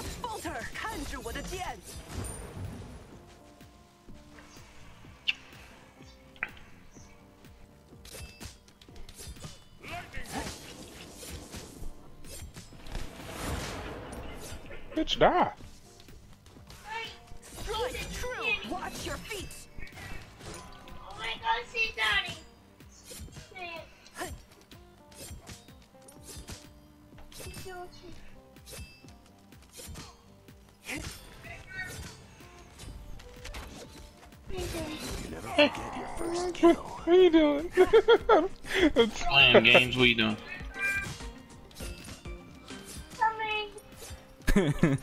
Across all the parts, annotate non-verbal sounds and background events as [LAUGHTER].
Do not falter，看着我的剑。 Bitch, die. Playing games, what you doing? [LAUGHS]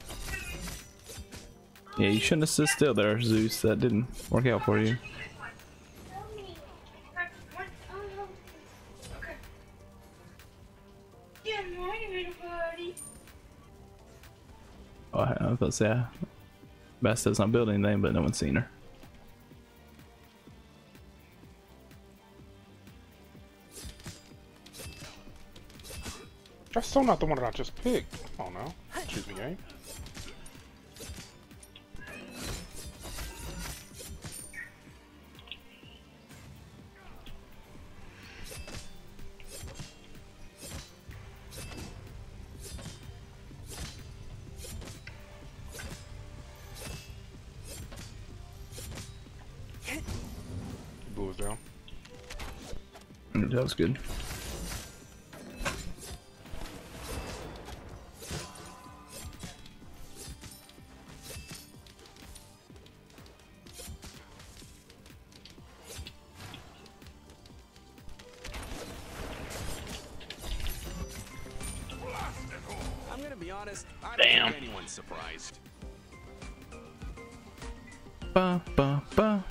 Yeah, you shouldn't have stood still there, Zeus. That didn't work out for you. Oh, I was about to say, Bastet's not building anything, but no one's seen her. That's still not the one that I just picked. Oh no. Excuse me, game. Down. That was good. honest, I don't Damn. think anyone's surprised. Ba, ba, ba.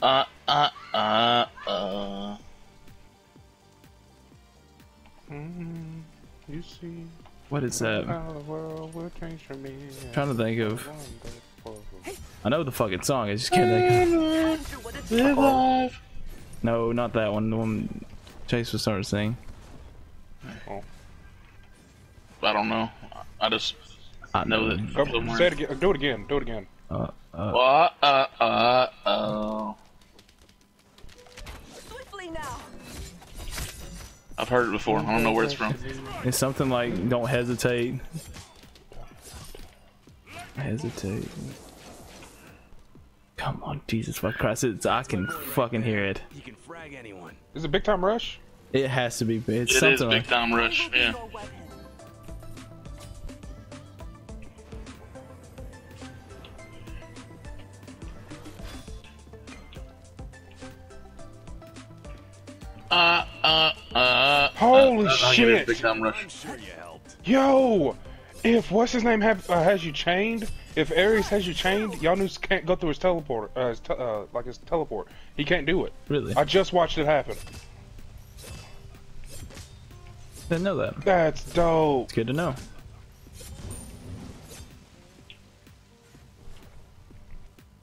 Uh, uh, uh, uh. Mm, you see. What is that? trying to think of. I know the fucking song, I just can't think of. No, not that one. The one Chase was starting to sing. I don't know. I just I know that. Go, say it again. Do it again. Do it again. Uh, uh, Uh, uh, uh, uh. Swiftly now. I've heard it before. I don't know where it's from. it's something like "Don't hesitate." Hesitate. Come on, Jesus fuck Christ! It's, I can fucking hear it. You can frag anyone. Is it Big Time Rush? It has to be. It's It is something Big like. Time Rush. Yeah. your weapon. Uh, uh, uh. Holy uh, I think it is shit. Big Time Rush. I'm sure you helped. Yo, if what's his name have, uh, has you chained, if Ares has you chained, y'all news can't go through his teleport, uh, his te- uh, like his teleport. He can't do it. Really? I just watched it happen. Didn't know that. That's dope. It's good to know.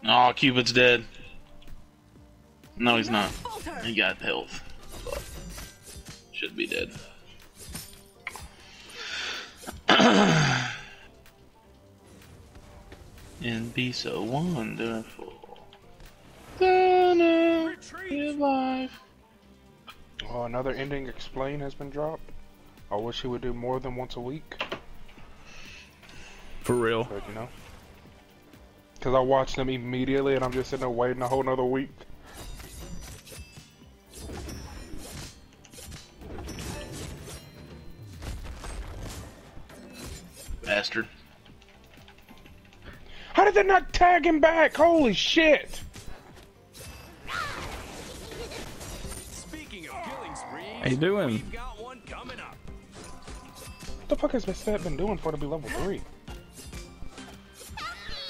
Oh, Cupid's dead. No, he's not. He got health. Should be dead. [CLEARS THROAT] [CLEARS THROAT] and be so wonderful. Gonna be alive. Oh, another ending explain has been dropped. I wish he would do more than once a week, For real. but you know. Cause I watched them immediately, and I'm just sitting there waiting a whole another week. Bastard. How did they not tag him back? Holy shit! Speaking of killing sprees, How you doing? we've got one coming up. What the fuck has Bastet been doing for to be level three?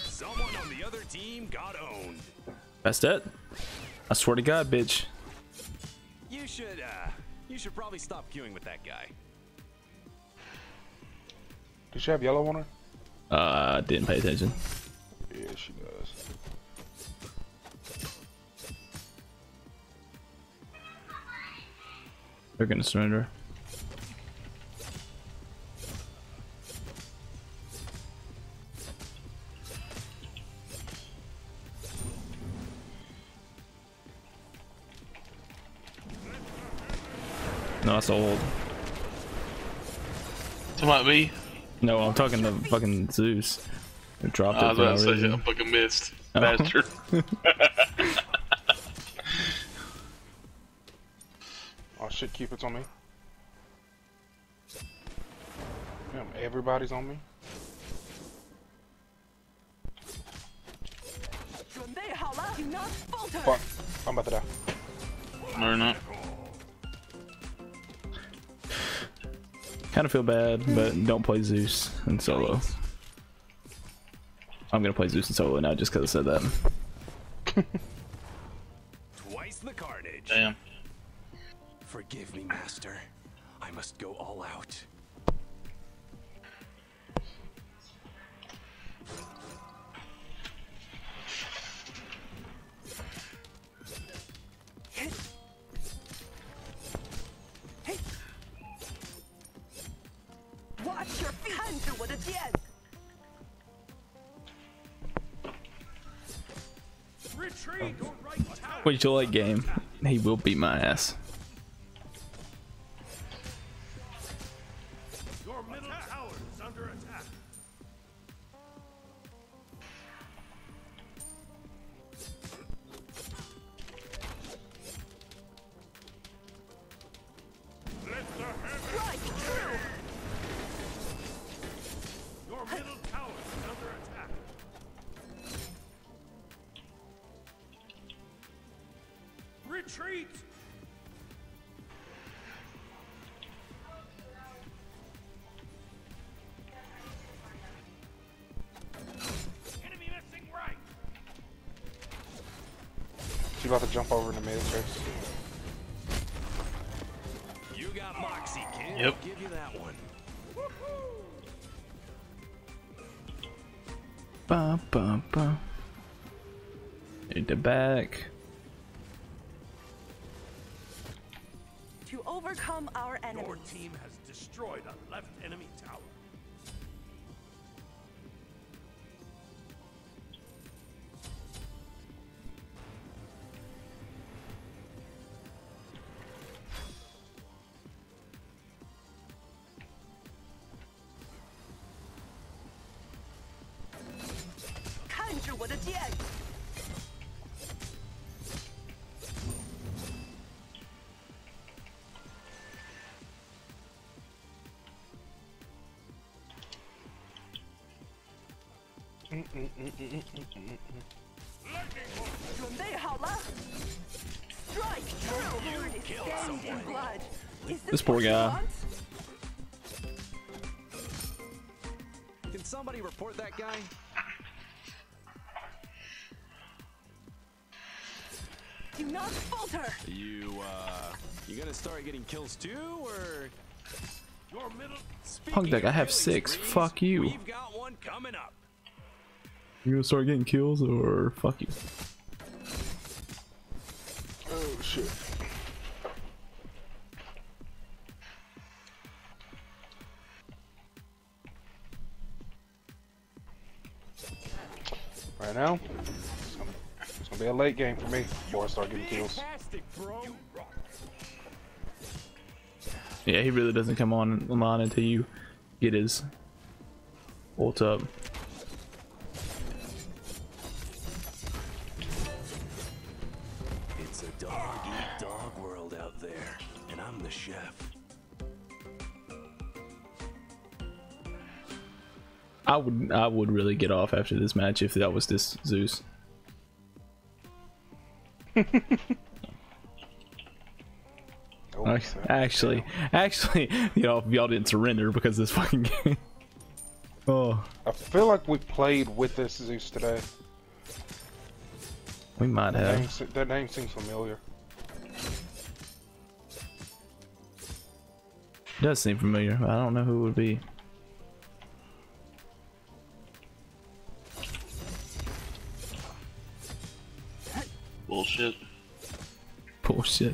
Someone on the other team got owned. That's it. I swear to God, bitch. You should, uh, you should probably stop queuing with that guy. Does she have yellow on her? Uh, didn't pay attention. They're gonna surrender. No, that's old. Talking about me? No, I'm talking to fucking Zeus. They dropped uh, it. I was about to say, I fucking missed. Oh. [LAUGHS] [LAUGHS] Cupid's on me. Damn, everybody's on me. Fuck. I'm about to die. No, you're not. kind of feel bad, but don't play Zeus in solo. I'm gonna play Zeus in solo now just because I said that. [LAUGHS] Wait till late game. He will beat my ass. She about to jump over in the mid. You got Moxie, kid. Yep. I'll give you that one. Ba ba ba. Hit the back. To overcome our Your enemies. team has destroyed a left enemy 准备好了，Strike true. Stand in blood. Is This poor what you guy. want? Can somebody report that guy? Do not falter. You, uh, you gonna start getting kills too, or? Your middle Punk deck, I have Speaking six. of killings, Fuck you. We've got one coming up. You gonna start getting kills or fuck you? Oh shit. Right now, it's gonna, it's gonna be a late game for me before I start getting kills. Yeah, he really doesn't come on online until you get his ult up. I would I would really get off after this match if that was this Zeus. Oh, Like, so- Actually, actually, [LAUGHS] you know, y'all didn't surrender because of this fucking [LAUGHS] game. Oh, I feel like we played with this Zeus today. we might That have. se- that name seems familiar. does seem familiar. but I don't know who it would be. Bullshit. Bullshit.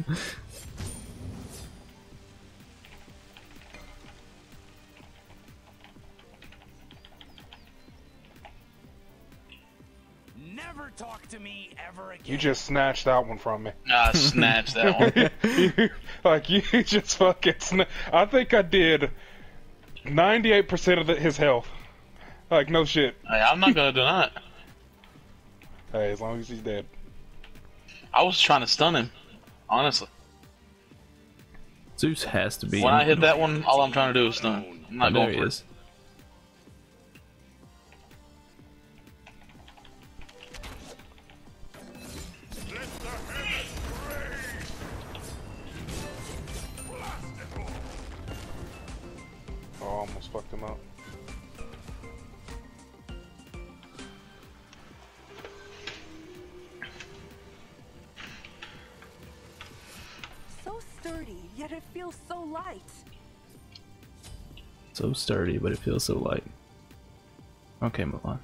Never talk to me ever again. You just snatched that one from me. I snatched that one. You- [LAUGHS] like you [LAUGHS] just fucking. Sna- I think I did ninety-eight percent of the, his health. Like no shit. Hey, I'm not gonna deny it. Hey, as long as he's dead. I was trying to stun him. Honestly. Zeus has to be. When I hit that one, all I'm trying to do is stun. I'm not going for is. Light. So sturdy, but it feels so light. Okay, move on.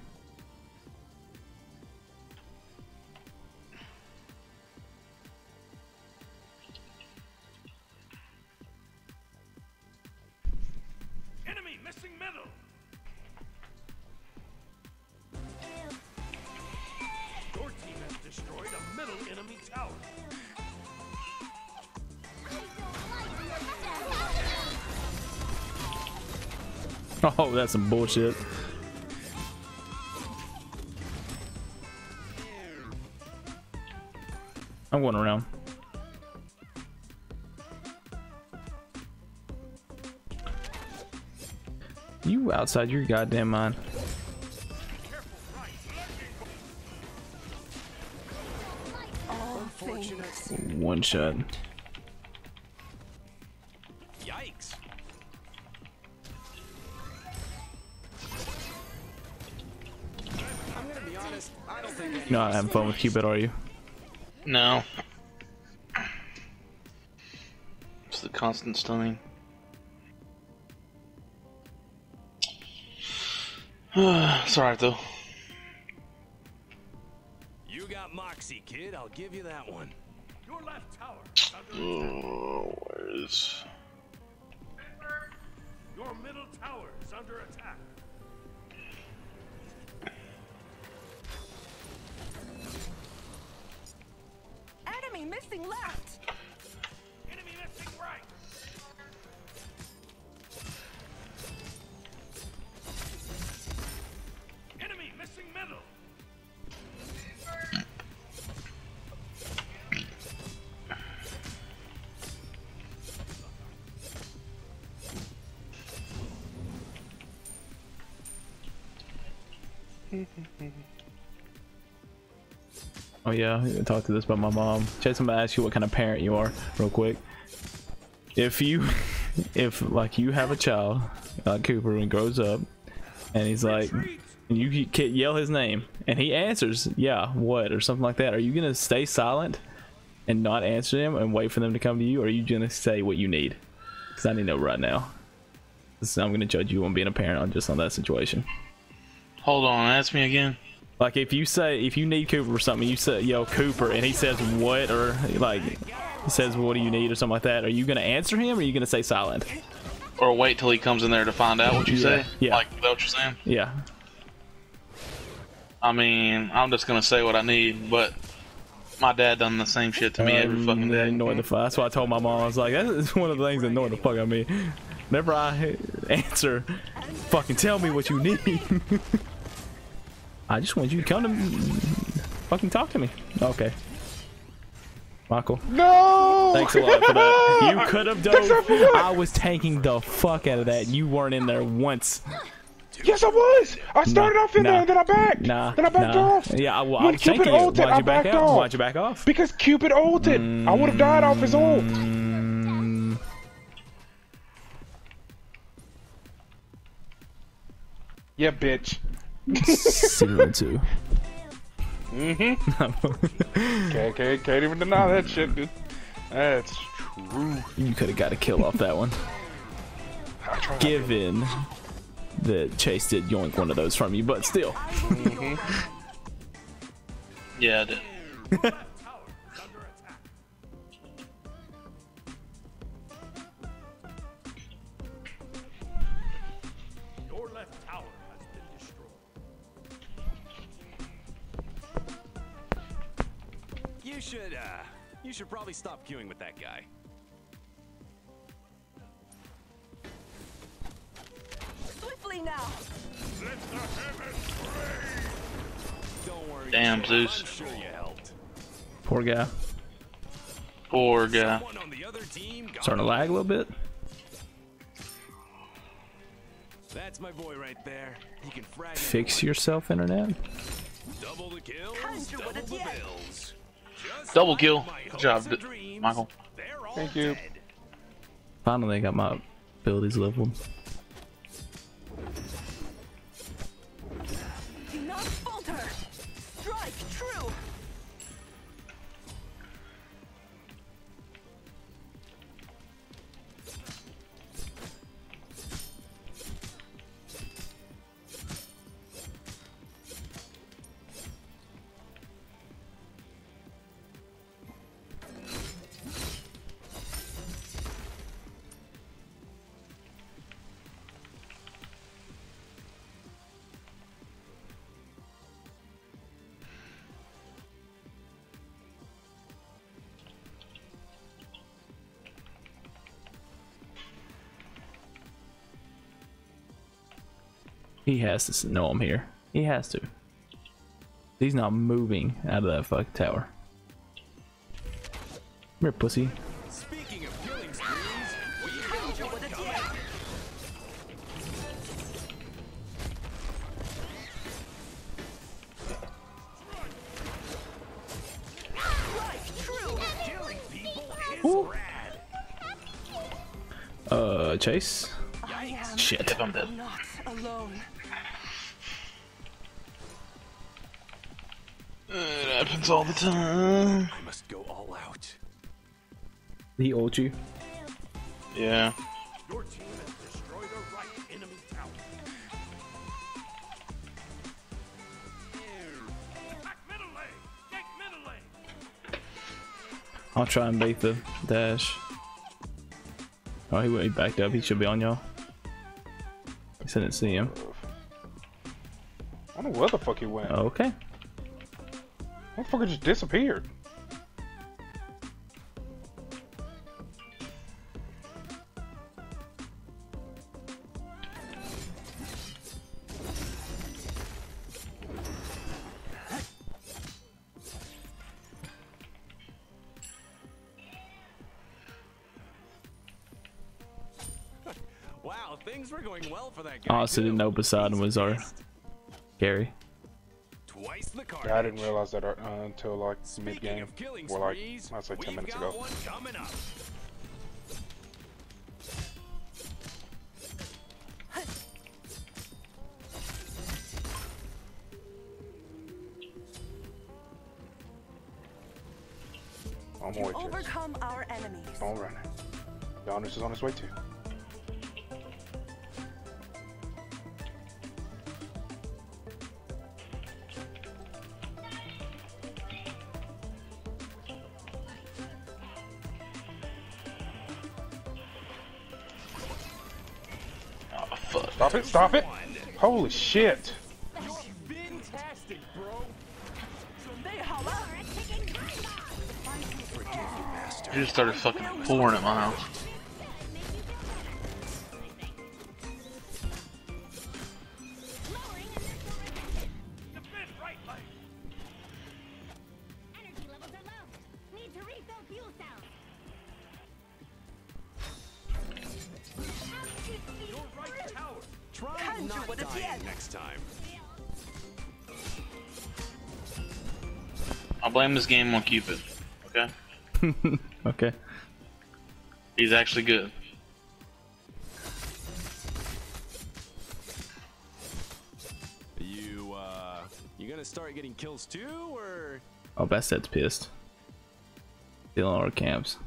[LAUGHS] Oh, that's some bullshit. I'm going around. You outside your goddamn mind. One shot. Having fun with Cupid, are you? No. It's the constant stunning. it's alright though. You got Moxie, kid. I'll give you that one. Your left tower is under attack. Oh, where is. Your middle tower is under attack. Missing left. Oh yeah, I talked to this about my mom. Chase, I'm gonna ask you what kind of parent you are, real quick. If you, [LAUGHS] if like you have a child, like Cooper, and grows up, and he's like, and you can yell his name, and he answers, yeah, what, or something like that. Are you gonna stay silent and not answer him and wait for them to come to you, or are you gonna say what you need? Because I need to know right now. 'Cause I'm gonna judge you on being a parent on just on that situation. Hold on, ask me again. Like if you say if you need Cooper for something, you say yo Cooper, and he says what or like he says what do you need or something like that. Are you gonna answer him or are you gonna say silent? Or wait till he comes in there to find out what you Yeah, say? yeah. Like, is that what you're saying? Yeah. I mean, I'm just gonna say what I need, but my dad done the same shit to me every fucking Um, day. annoyed the fuck. That's why I told my mom. I was like, that is one of the things that annoyed the fuck out of me. Whenever I [LAUGHS] answer, fucking tell me what you need. [LAUGHS] I just want you to come to me, fucking talk to me. Okay. Michael, No. thanks a lot for that. You could have done. Except for what? I was tanking the fuck out of that. You weren't in there once. Yes, I was. I started off in nah, there, and then I backed. Nah. Then I backed nah. off. Yeah, I, well, I When was Cupid ulted, Why'd I you back out? off. Why'd you back off? Because Cupid ulted. I would have died off his ult. Mm, Yeah, bitch. Zero and two. Mm-hmm. [LAUGHS] Can't, can't, can't even deny that shit, dude. That's true. You could have got a kill off that one. I tried not to. Given that Chase did yoink one of those from you, but still. Mm-hmm. Yeah, I did. [LAUGHS] probably stop queuing with that guy. Swiftly now. Don't worry. Damn, Zeus. I'm sure you helped. Poor guy. Poor guy. On the other team got Starting to lag a little bit. That's my boy right there. He can frag Fix yourself, internet. double the kills, Andrew double the a jet. bills. Just Double kill. Good job, hopes and D- dreams, Michael. Thank you. dead. Finally, got my abilities leveled. He has to know I'm here. He has to. He's not moving out of that fucking tower. Come here, pussy. Speaking of killing sprees, we got It happens all the time. I must go all out. The owed you. Yeah. Your team has destroyed a right enemy tower. Back middle lane! Get middle lane! I'll try and bait the dash. Oh, he, he backed up. He should be on y'all. I didn't see him. I don't know where the fuck he went. Okay. Motherfucker just disappeared. Wow, things were going well for that guy. Honestly, too. didn't know Poseidon was our pissed. Yeah, I didn't realize that uh, until like mid-game, of killing Or like, sprees, I'd say 10 we've minutes got ago. one coming up. I'm You away, Chase. overcome our enemies. Don't run. Janus is on his way too. Stop it! Stop it! Holy shit! You just started fucking pouring at my house. I'll blame this game on Cupid. Okay? [LAUGHS] Okay. He's actually good. You, uh, you gonna start getting kills too, or? Oh, Bastet's pissed. Stealing our camps.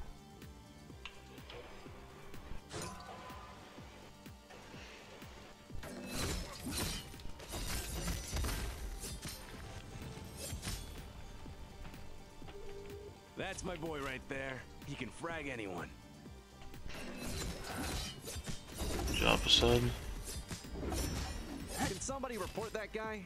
That's my boy right there. He can frag anyone. Job aside. Can somebody report that guy?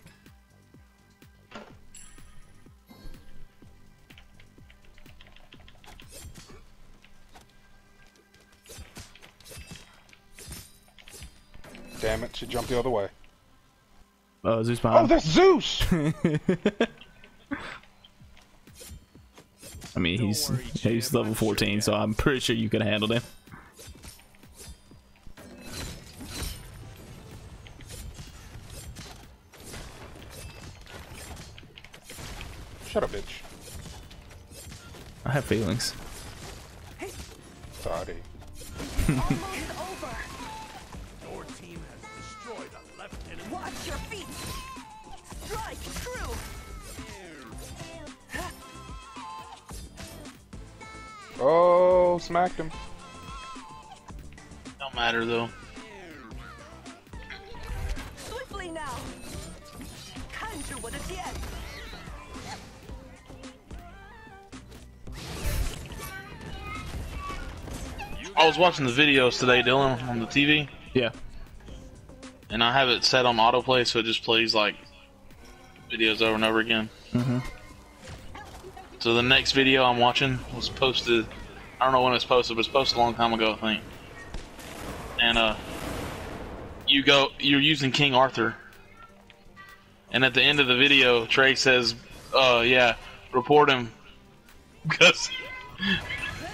Damn it, she jumped the other way. Oh, Zeus behind. Oh, that's Zeus! [LAUGHS] he's he's level 14, so I'm pretty sure you can handle him. Shut up, bitch. I have feelings. Oh, smacked him. Don't matter though. Swiftly now. Conjure what at. I was watching the videos today, Dylan, on the TV, Yeah. and I have it set on autoplay, so it just plays like videos over and over again. Mhm. So the next video I'm watching was posted. I don't know when it was posted, but it's posted a long time ago, I think. And uh, you go, you're using King Arthur, and at the end of the video, Trey says, "Uh, yeah, report him," [LAUGHS] because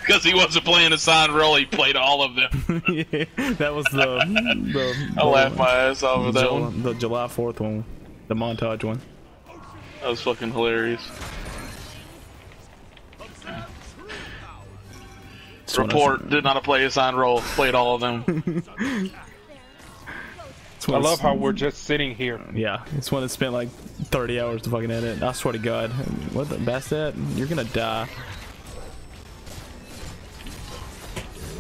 because he wasn't playing a signed role, he played all of them. [LAUGHS] yeah, that was the the, I laughed my ass off with that Jul- one. the July 4th one, the montage one. That was fucking hilarious. Report did not play a signed role, played all of them. [LAUGHS] I love how we're just sitting here. Yeah, it's when it spent like 30 hours to fucking edit. I swear to God, what the Bastet? You're gonna die.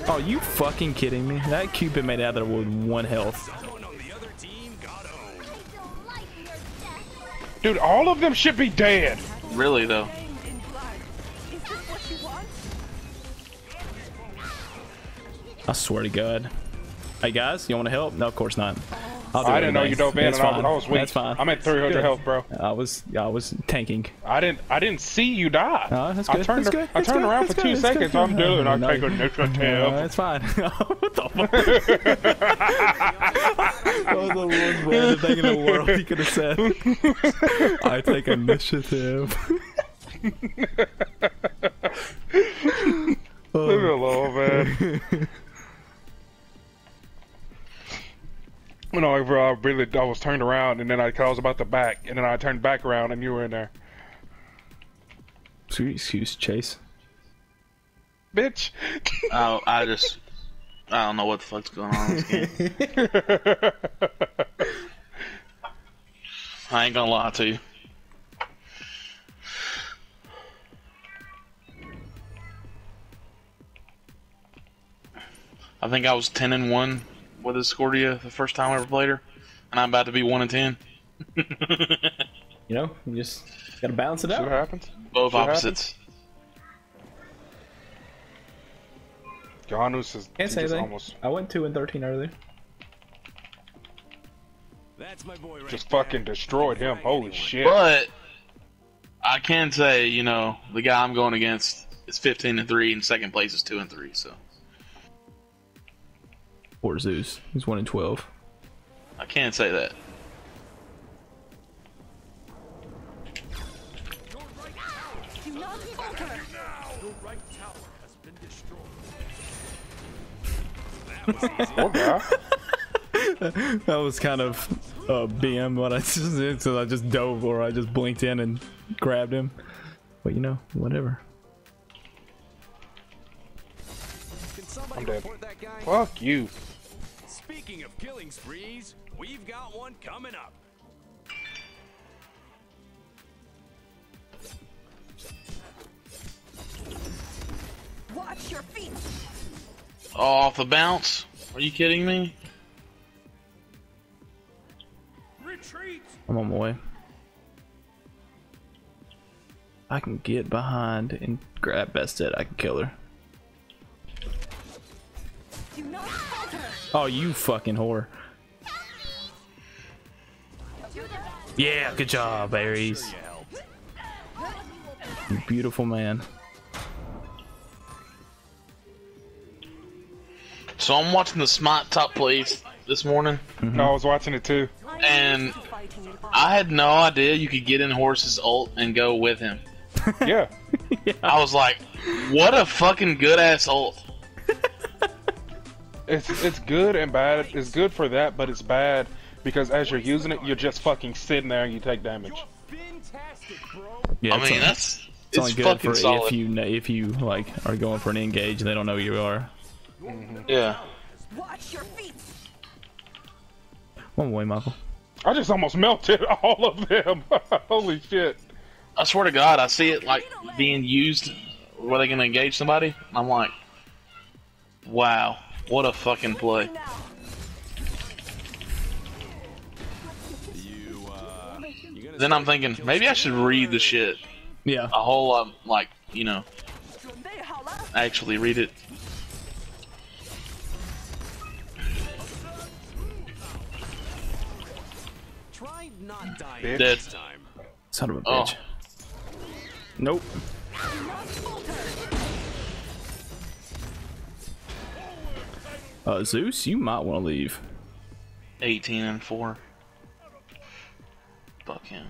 Oh, you fucking kidding me? That Cupid made it out there with one health. Someone on the other team got owned. don't like your death. Dude, all of them should be dead. Really though. I swear to God. Hey guys, you want to help? No, of course not. I'll do I didn't know you dove in, That's and fine. I was weak. That's fine. I'm at 300 Good. health, bro. I was, I was tanking. I didn't, I didn't see you die. Oh, that's I good. turned, That's good. I That's turned around That's for good. two That's seconds. good. I'm [LAUGHS] doing. I No, take you- initiative. No, [LAUGHS] it's fine. [LAUGHS] what the fuck? that was the most random thing in the world he could have said. I take initiative. Leave me alone, man. No, like, bro, I uh, really, I was turned around, and then I, 'cause I was about to back, and then I turned back around, and you were in there, Sweet excuse, Chase. bitch. [LAUGHS] I, I just, I don't know what the fuck's going on in this game. [LAUGHS] I ain't gonna lie to you. I think I was ten and one with Discordia the first time I ever played her, and I'm about to be one in ten. [LAUGHS] You know, you just gotta balance it See what happens? Both See opposites. Janus is Can't say anything. almost I went two and thirteen earlier. That's my boy right just there. fucking destroyed him. Holy anyone. shit. But I can say, you know, the guy I'm going against is 15 and three, and second place is two and three. So Poor Zeus. He's one in twelve. I can't say that. Do not falter. Your right tower has been destroyed. That was kind of uh, BM what I just did, so I just dove or I just blinked in and grabbed him. But you know, whatever. I'm dead. report that guy? Fuck you. Speaking of killing sprees, we've got one coming up. Watch your feet. Off the bounce? Are you kidding me? Retreat! I'm on my way. I can get behind and grab Bastet. I can kill her. Do not falter. Oh, you fucking whore. Yeah, good job, Ares. You beautiful man. So I'm watching the Smite top place, this morning, No, I was watching it too. and I had no idea you could get in Horus's ult and go with him. Yeah. [LAUGHS] I was like, what a fucking good ass ult. It's it's good and bad. It's good for that, but it's bad because as you're using it, you're just fucking sitting there and you take damage. Yeah, I mean, only- that's it's it's, only good fucking for solid. if you if you like are going for an engage and they don't know who you are. Mm-hmm. Yeah. Watch your feet. One way, Michael. I just almost melted [LAUGHS] all of them. [LAUGHS] Holy shit. I swear to God, I see it like being used where they can engage somebody. I'm like, wow, what a fucking play. You, uh, then I'm thinking, maybe I should read the shit. Yeah. A whole lot, like, you know. Actually read it. Dead. Son of a oh. bitch. Oh. Nope. Uh, Zeus, you might want to leave. 18 and four. Fuck him.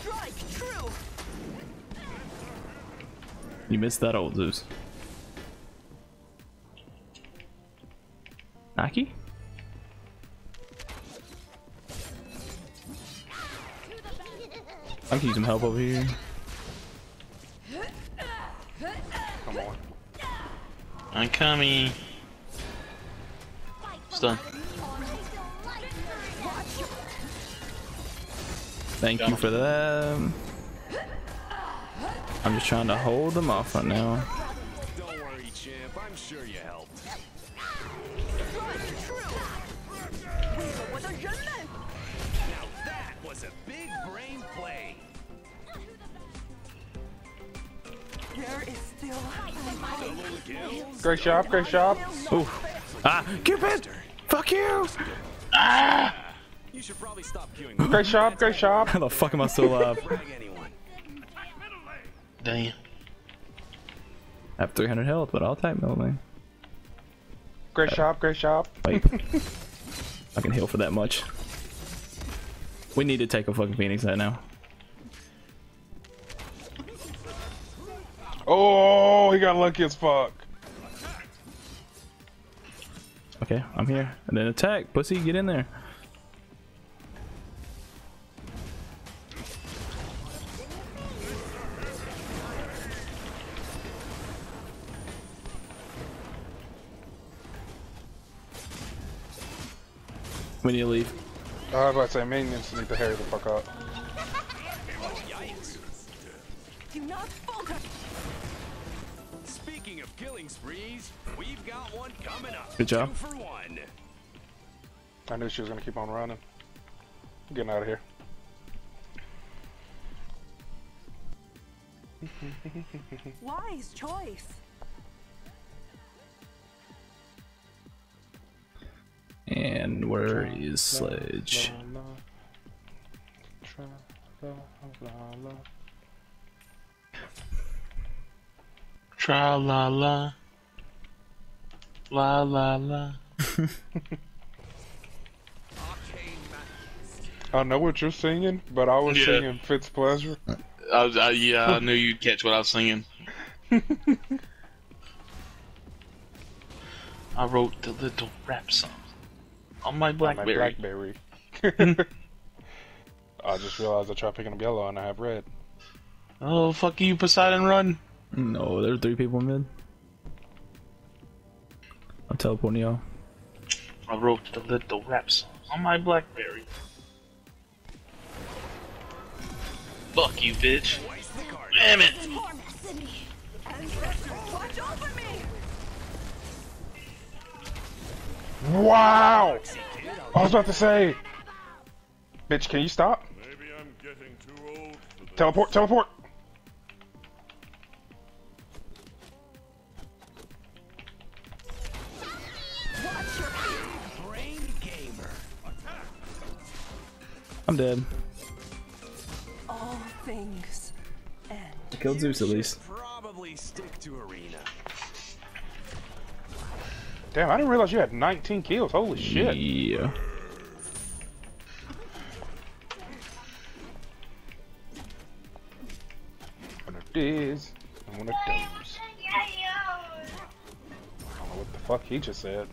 Strike true. You missed that old Zeus. Nike? I can use some help over here. Come on. I'm coming. Stun. Thank you for that. I'm just trying to hold them off right now. Great job, great job. Ooh. Ah, Cupid! Fuck you! Ah! You should probably stop queuing [GASPS] Great job, great job. How the fuck am I still [LAUGHS] alive? Damn. I have 300 health, but I'll type melee. Great job, great job. Wait. [LAUGHS] I can heal for that much. We need to take a fucking Phoenix right now. Oh, he got lucky as fuck. Okay, I'm here. And then attack. Pussy, get in there. We need to leave. I was about to say, minions need to hurry the fuck up. Good job. For one. I knew she was gonna keep on running. Getting out of here. [LAUGHS] Wise choice. And where is Sledge? La, la. Tra, la, la, la. Tra la la. La la la. [LAUGHS] I know what you're singing, but I was Yeah. singing Fitz Pleasure. I was, I, yeah, I knew you'd catch what I was singing. [LAUGHS] I wrote the little rap song on my BlackBerry. My Blackberry. Blackberry. [LAUGHS] I just realized I tried picking up yellow and I have red. Oh, fuck you, Poseidon, run! No, there are three people in mid. I'm teleporting y'all. I wrote the little rap song on my Blackberry. Fuck you, bitch. Damn it! Watch over me. Wow! I was about to say, bitch, can you stop? Maybe I'm getting too old for. Teleport, teleport. I'm dead. all things end. I killed Zeus at least. Probably stick to arena. Damn, I didn't realize you had 19 kills. Holy shit. Yeah. When it is, and when it does. I don't know what the fuck he just said.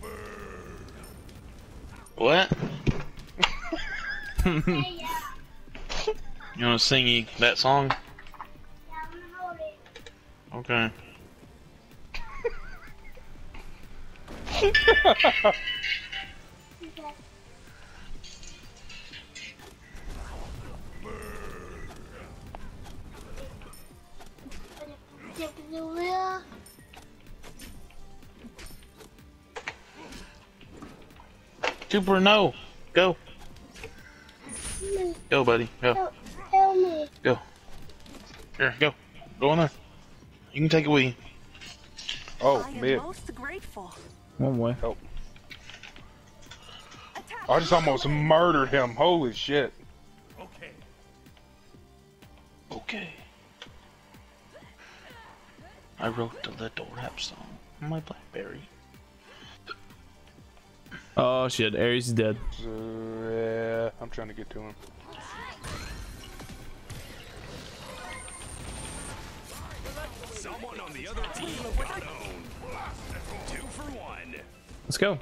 What? You want to sing you that song? Okay. Cooper, no. Go. Go, buddy. Go. Help me. Go. Here, go. Go on there. You can take it with you. Oh, I am mid. most grateful. One way. Help. Oh. Attack. I just almost murdered him. Holy shit. Okay. Okay. I wrote the little rap song on my Blackberry. Oh shit, Ares is dead. So, yeah, I'm trying to get to him. Let's go.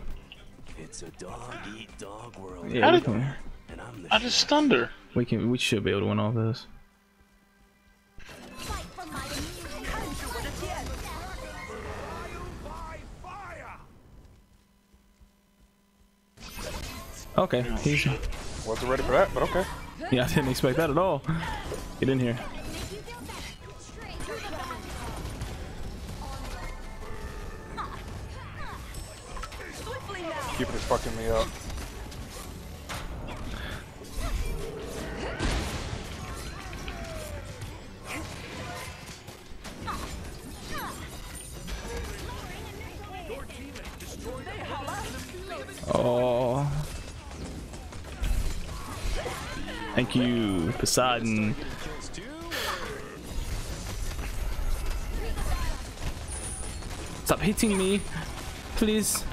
It's a dog eat dog world, Yeah, How did- can, and I'm the I just stunned her. we can we should be able to win all this. Fight for my immunity. By fire! Okay, he's Wasn't ready for that, but okay. yeah, I didn't expect that at all. Get in here. Keeping this fucking me up. Oh. Thank you, Poseidon. Stop hitting me, please.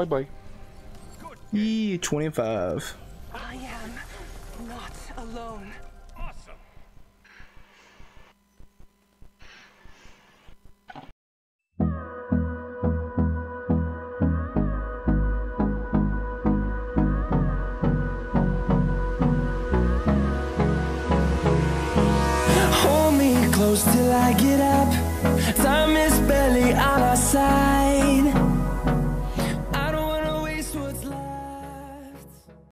Bye bye. Yeah, 25.